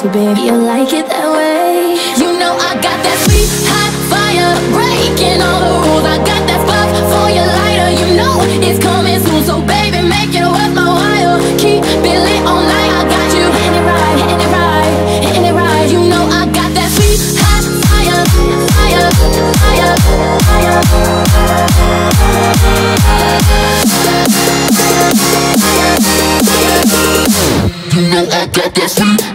So baby, you like it that way. You know I got that sweet hot fire Breaking all the rules. I got that spark for your lighter. You know it's coming soon So baby, make it worth my while. Keep it lit all night. I got you. Hitting it right, hitting it right Hitting it right. You know I got that sweet hot fire Fire, fire, fire. You know I got that sweet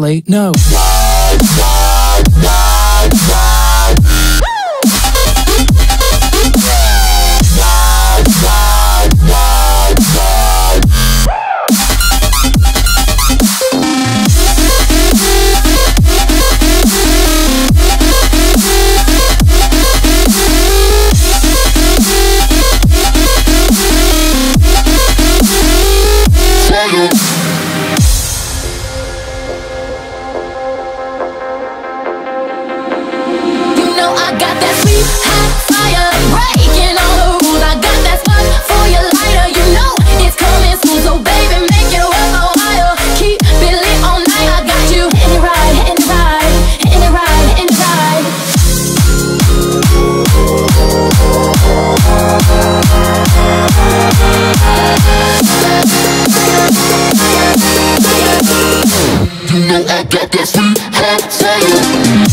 No. Got that sweet hot fire.